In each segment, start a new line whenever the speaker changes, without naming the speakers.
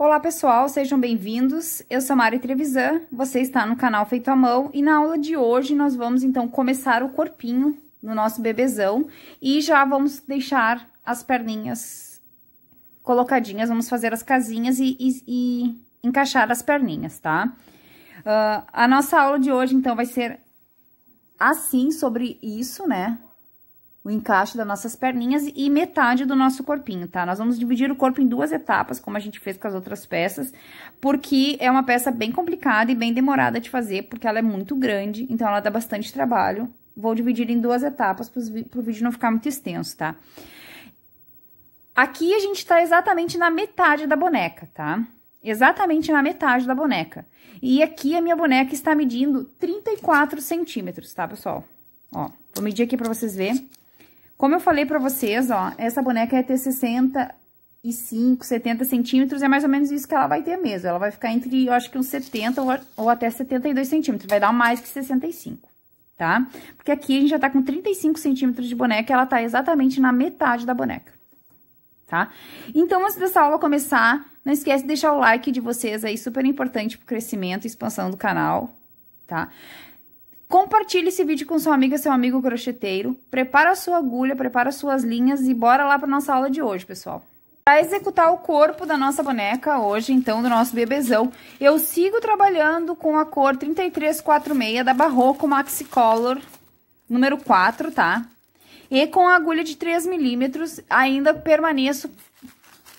Olá pessoal, sejam bem-vindos. Eu sou Mari Trevisan, você está no canal Feito à Mão e na aula de hoje nós vamos então começar o corpinho no nosso bebezão e já vamos deixar as perninhas colocadinhas, vamos fazer as casinhas e, e, e encaixar as perninhas, tá? Uh, a nossa aula de hoje então vai ser assim sobre isso, né? O encaixe das nossas perninhas e metade do nosso corpinho, tá? Nós vamos dividir o corpo em duas etapas, como a gente fez com as outras peças, porque é uma peça bem complicada e bem demorada de fazer, porque ela é muito grande, então ela dá bastante trabalho. Vou dividir em duas etapas para o vídeo não ficar muito extenso, tá? Aqui a gente tá exatamente na metade da boneca, tá? Exatamente na metade da boneca. E aqui a minha boneca está medindo 34 centímetros, tá, pessoal? Ó, vou medir aqui para vocês verem. Como eu falei pra vocês, ó, essa boneca é ter 65, 70 centímetros, é mais ou menos isso que ela vai ter mesmo. Ela vai ficar entre, eu acho que uns 70 ou, ou até 72 centímetros, vai dar mais que 65, tá? Porque aqui a gente já tá com 35 centímetros de boneca ela tá exatamente na metade da boneca, tá? Então, antes dessa aula começar, não esquece de deixar o like de vocês aí, super importante pro crescimento e expansão do canal, tá? Compartilhe esse vídeo com sua amiga, seu amigo crocheteiro. Prepara a sua agulha, prepara suas linhas e bora lá para nossa aula de hoje, pessoal. Para executar o corpo da nossa boneca hoje, então, do nosso bebezão, eu sigo trabalhando com a cor 3346 da Barroco Maxi Color, número 4, tá? E com a agulha de 3 milímetros, ainda permaneço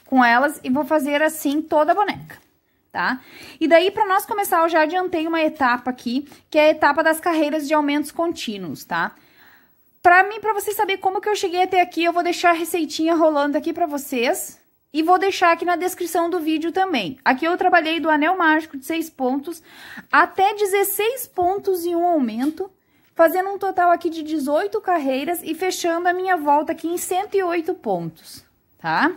com elas e vou fazer assim toda a boneca tá? E daí, para nós começar, eu já adiantei uma etapa aqui, que é a etapa das carreiras de aumentos contínuos, tá? Pra mim, pra vocês saberem como que eu cheguei até aqui, eu vou deixar a receitinha rolando aqui pra vocês. E vou deixar aqui na descrição do vídeo também. Aqui eu trabalhei do anel mágico de 6 pontos até 16 pontos e um aumento, fazendo um total aqui de 18 carreiras e fechando a minha volta aqui em 108 pontos, tá?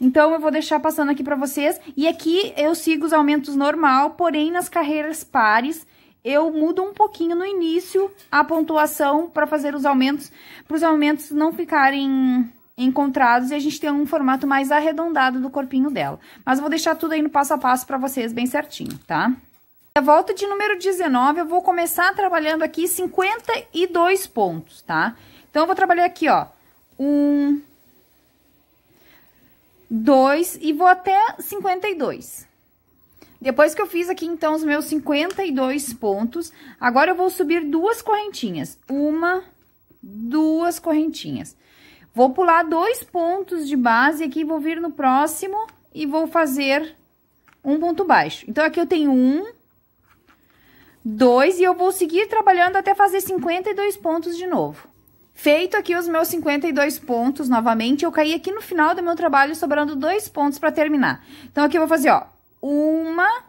Então, eu vou deixar passando aqui para vocês. E aqui eu sigo os aumentos normal, porém nas carreiras pares eu mudo um pouquinho no início a pontuação para fazer os aumentos, para os aumentos não ficarem encontrados e a gente ter um formato mais arredondado do corpinho dela. Mas eu vou deixar tudo aí no passo a passo para vocês bem certinho, tá? A volta de número 19, eu vou começar trabalhando aqui 52 pontos, tá? Então, eu vou trabalhar aqui, ó, um, 2 e vou até 52. Depois que eu fiz aqui, então, os meus 52 pontos, agora eu vou subir duas correntinhas. Uma, duas correntinhas. Vou pular dois pontos de base aqui, vou vir no próximo e vou fazer um ponto baixo. Então, aqui eu tenho um, dois, e eu vou seguir trabalhando até fazer 52 pontos de novo. Feito aqui os meus 52 pontos novamente, eu caí aqui no final do meu trabalho, sobrando dois pontos para terminar. Então, aqui eu vou fazer, ó, uma,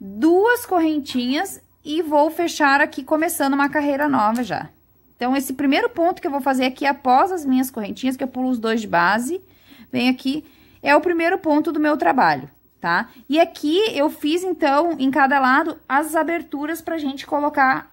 duas correntinhas e vou fechar aqui, começando uma carreira nova já. Então, esse primeiro ponto que eu vou fazer aqui após as minhas correntinhas, que eu pulo os dois de base, vem aqui, é o primeiro ponto do meu trabalho, tá? E aqui eu fiz, então, em cada lado, as aberturas pra gente colocar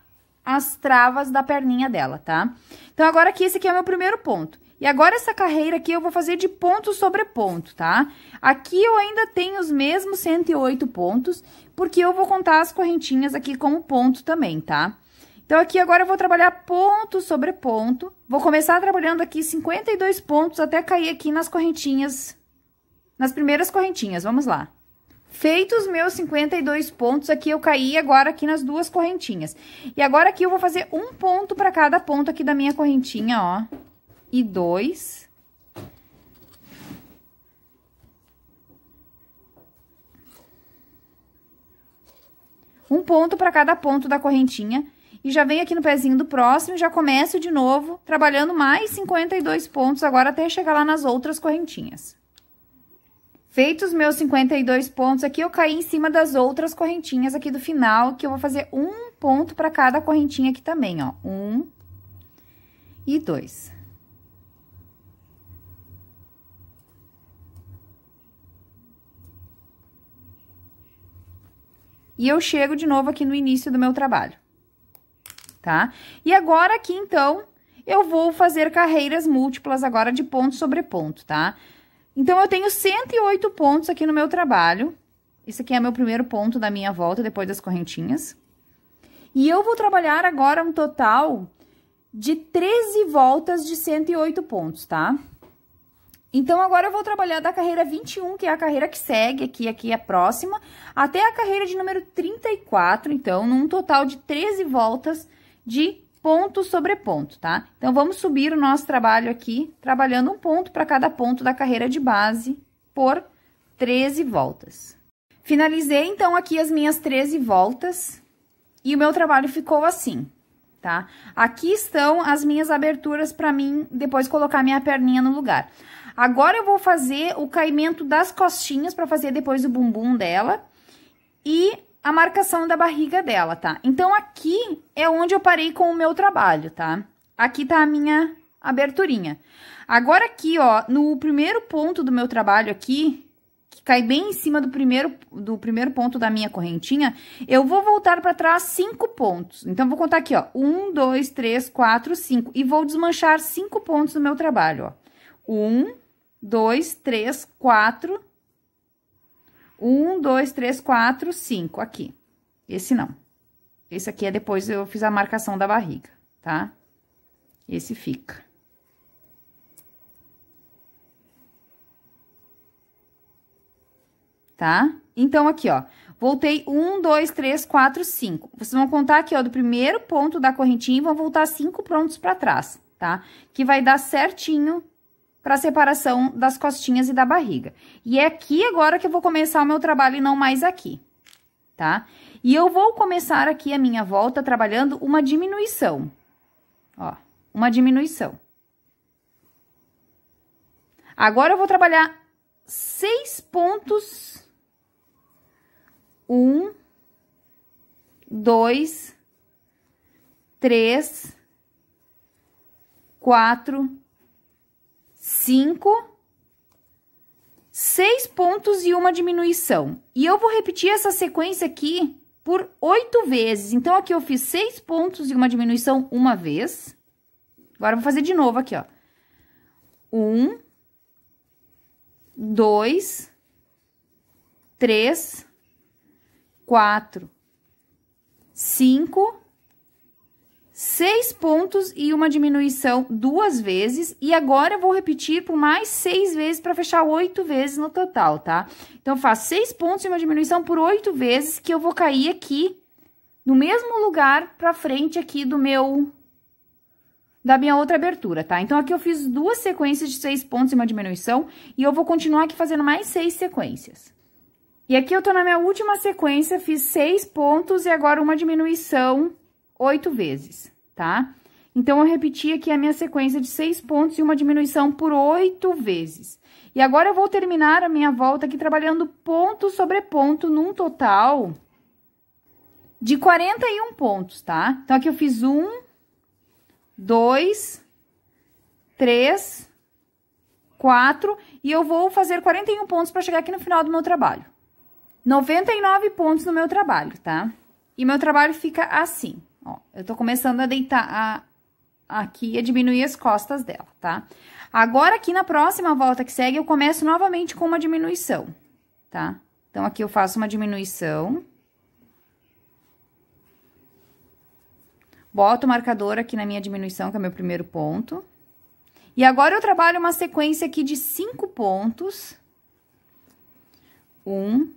as travas da perninha dela, tá? Então, agora aqui, esse aqui é o meu primeiro ponto. E agora, essa carreira aqui, eu vou fazer de ponto sobre ponto, tá? Aqui, eu ainda tenho os mesmos 108 pontos, porque eu vou contar as correntinhas aqui como ponto também, tá? Então, aqui agora eu vou trabalhar ponto sobre ponto. Vou começar trabalhando aqui 52 pontos até cair aqui nas correntinhas, nas primeiras correntinhas. Vamos lá. Feitos meus 52 pontos, aqui eu caí agora aqui nas duas correntinhas. E agora aqui eu vou fazer um ponto para cada ponto aqui da minha correntinha, ó. E dois. Um ponto para cada ponto da correntinha. E já venho aqui no pezinho do próximo e já começo de novo, trabalhando mais 52 pontos agora até chegar lá nas outras correntinhas. Feitos meus 52 pontos aqui, eu caí em cima das outras correntinhas aqui do final, que eu vou fazer um ponto para cada correntinha aqui também, ó. Um e dois. E eu chego de novo aqui no início do meu trabalho, tá? E agora aqui, então, eu vou fazer carreiras múltiplas agora de ponto sobre ponto, tá? Então, eu tenho 108 pontos aqui no meu trabalho. Esse aqui é meu primeiro ponto da minha volta, depois das correntinhas. E eu vou trabalhar agora um total de 13 voltas de 108 pontos, tá? Então, agora eu vou trabalhar da carreira 21, que é a carreira que segue, aqui, aqui é a próxima, até a carreira de número 34, então, num total de 13 voltas de ponto sobre ponto, tá? Então, vamos subir o nosso trabalho aqui, trabalhando um ponto para cada ponto da carreira de base por 13 voltas. Finalizei, então, aqui as minhas 13 voltas e o meu trabalho ficou assim, tá? Aqui estão as minhas aberturas para mim depois colocar minha perninha no lugar. Agora, eu vou fazer o caimento das costinhas para fazer depois o bumbum dela e a marcação da barriga dela, tá? Então, aqui é onde eu parei com o meu trabalho, tá? Aqui tá a minha aberturinha. Agora, aqui, ó, no primeiro ponto do meu trabalho aqui, que cai bem em cima do primeiro, do primeiro ponto da minha correntinha, eu vou voltar para trás cinco pontos. Então, vou contar aqui, ó, um, dois, três, quatro, cinco, e vou desmanchar cinco pontos do meu trabalho, ó. Um, dois, três, quatro. Um, dois, três, quatro, cinco. Aqui. Esse não. Esse aqui é depois eu fiz a marcação da barriga, tá? Esse fica. Tá? Então, aqui, ó. Voltei um, dois, três, quatro, cinco. Vocês vão contar aqui, ó, do primeiro ponto da correntinha e vão voltar cinco pontos pra trás, tá? Que vai dar certinho para separação das costinhas e da barriga. E é aqui agora que eu vou começar o meu trabalho e não mais aqui, tá? E eu vou começar aqui a minha volta trabalhando uma diminuição. Ó, uma diminuição. Agora eu vou trabalhar seis pontos. Um, dois, três, quatro, cinco, seis pontos e uma diminuição. E eu vou repetir essa sequência aqui por oito vezes. Então, aqui eu fiz seis pontos e uma diminuição uma vez. Agora, vou fazer de novo aqui, ó. Um, dois, três, quatro, cinco, seis pontos e uma diminuição duas vezes. E agora eu vou repetir por mais seis vezes para fechar oito vezes no total, tá? Então, eu faço seis pontos e uma diminuição por oito vezes, que eu vou cair aqui no mesmo lugar para frente aqui do meu... Da minha outra abertura, tá? Então, aqui eu fiz duas sequências de seis pontos e uma diminuição, e eu vou continuar aqui fazendo mais seis sequências. E aqui eu tô na minha última sequência, fiz seis pontos e agora uma diminuição oito vezes, tá? Então, eu repeti aqui a minha sequência de seis pontos e uma diminuição por oito vezes. E agora, eu vou terminar a minha volta aqui trabalhando ponto sobre ponto num total de 41 pontos, tá? Então, aqui eu fiz um, dois, três, quatro, e eu vou fazer 41 pontos para chegar aqui no final do meu trabalho. 99 pontos no meu trabalho, tá? E meu trabalho fica assim. Ó, eu tô começando a deitar a, aqui a diminuir as costas dela, tá? Agora, aqui na próxima volta que segue, eu começo novamente com uma diminuição, tá? Então, aqui eu faço uma diminuição. Boto o marcador aqui na minha diminuição, que é meu primeiro ponto. E agora, eu trabalho uma sequência aqui de cinco pontos. Um,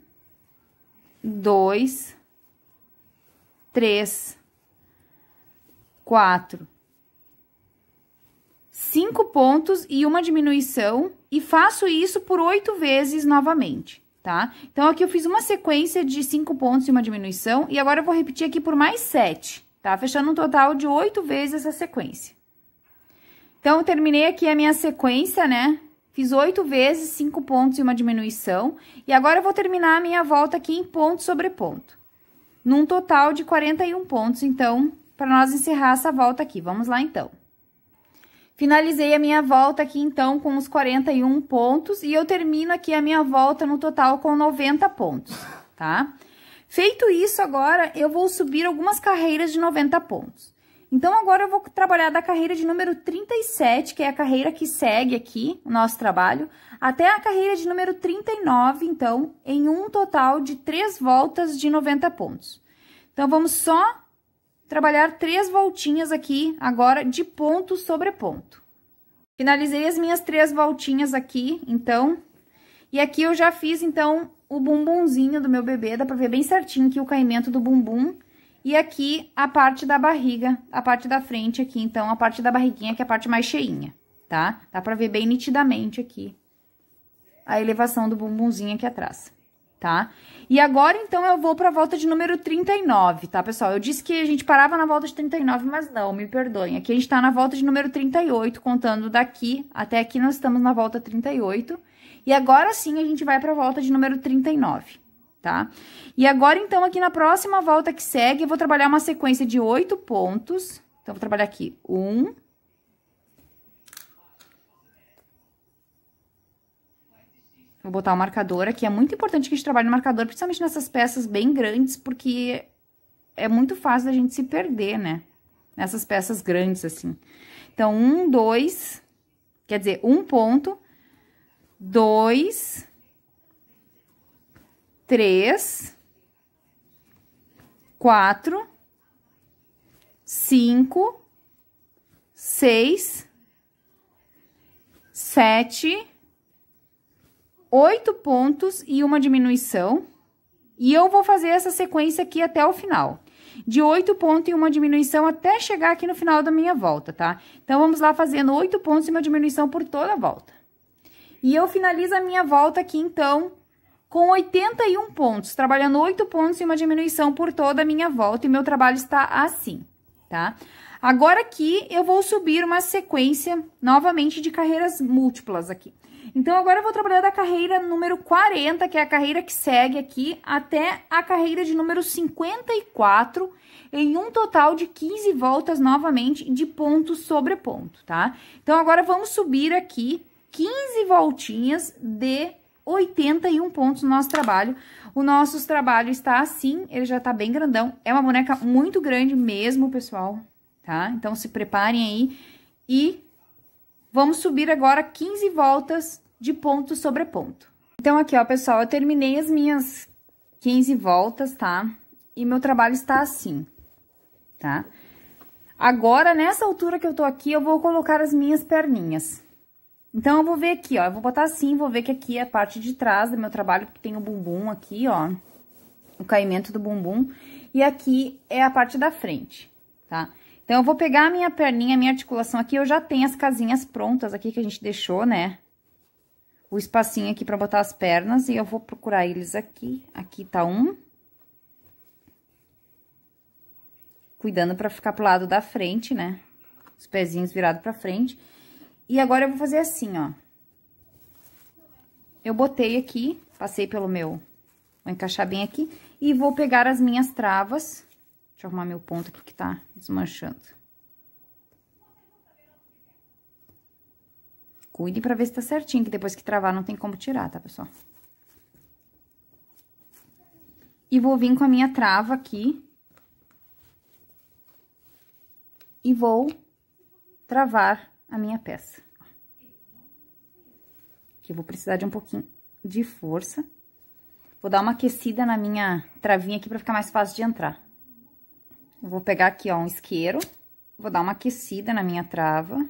dois, três, quatro, cinco pontos e uma diminuição, e faço isso por oito vezes novamente, tá? Então, aqui eu fiz uma sequência de cinco pontos e uma diminuição, e agora eu vou repetir aqui por mais sete, tá? Fechando um total de oito vezes essa sequência. Então, terminei aqui a minha sequência, né? Fiz oito vezes, cinco pontos e uma diminuição, e agora eu vou terminar a minha volta aqui em ponto sobre ponto. Num total de 41 pontos, então, para nós encerrar essa volta aqui. Vamos lá, então. Finalizei a minha volta aqui, então, com os 41 pontos, e eu termino aqui a minha volta no total com 90 pontos, tá? Feito isso, agora, eu vou subir algumas carreiras de 90 pontos. Então, agora eu vou trabalhar da carreira de número 37, que é a carreira que segue aqui o nosso trabalho, até a carreira de número 39, então, em um total de três voltas de 90 pontos. Então, vamos só trabalhar três voltinhas aqui agora de ponto sobre ponto. Finalizei as minhas três voltinhas aqui, então, e aqui eu já fiz, então, o bumbumzinho do meu bebê, dá pra ver bem certinho aqui o caimento do bumbum e aqui a parte da barriga, a parte da frente aqui, então, a parte da barriguinha, que é a parte mais cheinha, tá? Dá pra ver bem nitidamente aqui a elevação do bumbumzinho aqui atrás, tá? E agora, então, eu vou pra volta de número 39, tá, pessoal? Eu disse que a gente parava na volta de 39, mas não, me perdoem. Aqui a gente tá na volta de número 38, contando daqui até aqui nós estamos na volta 38. E agora sim a gente vai pra volta de número 39 tá? E agora, então, aqui na próxima volta que segue, eu vou trabalhar uma sequência de oito pontos. Então, vou trabalhar aqui um. Vou botar o marcador aqui. É muito importante que a gente trabalhe no marcador, principalmente nessas peças bem grandes, porque é muito fácil da gente se perder, né? Nessas peças grandes, assim. Então, um, dois, quer dizer, um ponto, dois, três, quatro, cinco, seis, sete, oito pontos e uma diminuição. E eu vou fazer essa sequência aqui até o final. De oito pontos e uma diminuição até chegar aqui no final da minha volta, tá? Então, vamos lá fazendo oito pontos e uma diminuição por toda a volta. E eu finalizo a minha volta aqui, então, com 81 pontos, trabalhando 8 pontos e uma diminuição por toda a minha volta, e meu trabalho está assim, tá? Agora aqui, eu vou subir uma sequência, novamente, de carreiras múltiplas aqui. Então, agora eu vou trabalhar da carreira número 40, que é a carreira que segue aqui, até a carreira de número 54, em um total de 15 voltas, novamente, de ponto sobre ponto, tá? Então, agora vamos subir aqui 15 voltinhas de 81 pontos no nosso trabalho. O nosso trabalho está assim, ele já tá bem grandão. É uma boneca muito grande mesmo, pessoal, tá? Então, se preparem aí. E vamos subir agora 15 voltas de ponto sobre ponto. Então, aqui, ó, pessoal, eu terminei as minhas 15 voltas, tá? E meu trabalho está assim, tá? Agora, nessa altura que eu tô aqui, eu vou colocar as minhas perninhas. Então, eu vou ver aqui, ó, eu vou botar assim, vou ver que aqui é a parte de trás do meu trabalho, porque tem o bumbum aqui, ó, o caimento do bumbum, e aqui é a parte da frente, tá? Então, eu vou pegar a minha perninha, a minha articulação aqui, eu já tenho as casinhas prontas aqui que a gente deixou, né? O espacinho aqui pra botar as pernas, e eu vou procurar eles aqui. Aqui tá um. Cuidando pra ficar pro lado da frente, né? Os pezinhos virados pra frente. E agora eu vou fazer assim, ó. Eu botei aqui, passei pelo meu... Vou encaixar bem aqui. E vou pegar as minhas travas. Deixa eu arrumar meu ponto aqui que tá desmanchando. Cuide pra ver se tá certinho, que depois que travar não tem como tirar, tá, pessoal? E vou vir com a minha trava aqui. E vou travar a minha peça. Aqui eu vou precisar de um pouquinho de força. Vou dar uma aquecida na minha travinha aqui pra ficar mais fácil de entrar. Vou pegar aqui, ó, um isqueiro. Vou dar uma aquecida na minha trava.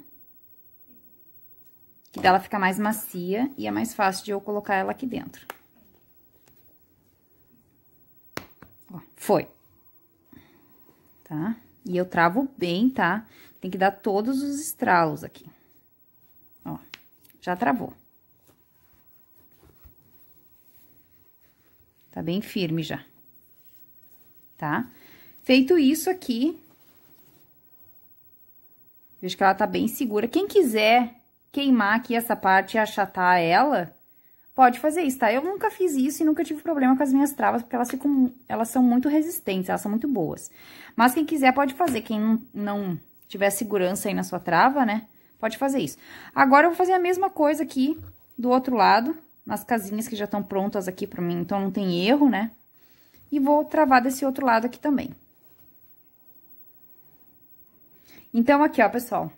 Que dela fica mais macia e é mais fácil de eu colocar ela aqui dentro. Ó, foi. Tá? E eu travo bem, tá? Tem que dar todos os estralos aqui. Ó, já travou. Tá bem firme já. Tá? Feito isso aqui, vejo que ela tá bem segura. Quem quiser queimar aqui essa parte e achatar ela, pode fazer isso, tá? Eu nunca fiz isso e nunca tive problema com as minhas travas, porque elas ficam, elas são muito resistentes, elas são muito boas. Mas quem quiser pode fazer, quem não, não tiver segurança aí na sua trava, né? Pode fazer isso. Agora, eu vou fazer a mesma coisa aqui do outro lado, nas casinhas que já estão prontas aqui pra mim, então não tem erro, né? E vou travar desse outro lado aqui também. Então, aqui, ó, pessoal,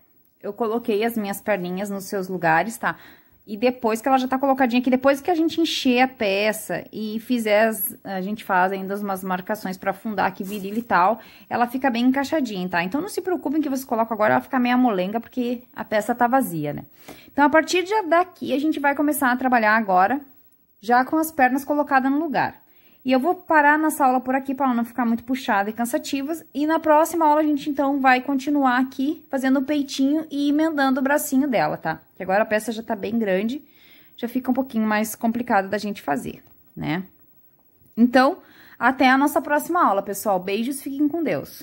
eu coloquei as minhas perninhas nos seus lugares, tá? E depois que ela já tá colocadinha aqui, depois que a gente encher a peça e fizer, as, a gente faz ainda umas marcações pra afundar aqui virilha e tal, ela fica bem encaixadinha, tá? Então, não se preocupem que você coloca agora, ela fica meio molenga, porque a peça tá vazia, né? Então, a partir daqui, a gente vai começar a trabalhar agora, já com as pernas colocadas no lugar. E eu vou parar nessa aula por aqui para ela não ficar muito puxada e cansativas. E na próxima aula a gente, então, vai continuar aqui fazendo o peitinho e emendando o bracinho dela, tá? Que agora a peça já tá bem grande, já fica um pouquinho mais complicado da gente fazer, né? Então, até a nossa próxima aula, pessoal. Beijos, fiquem com Deus.